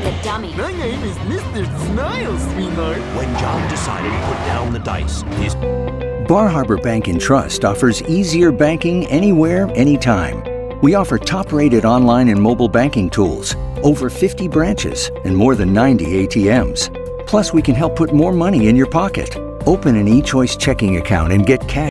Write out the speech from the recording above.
and the dummy. My name is Mr. Smile, sweetheart. When John decided to put down the dice, his Bar Harbor Bank and Trust offers easier banking anywhere, anytime. We offer top rated online and mobile banking tools, over 50 branches, and more than 90 ATMs. Plus, we can help put more money in your pocket. Open an eChoice checking account and get cash.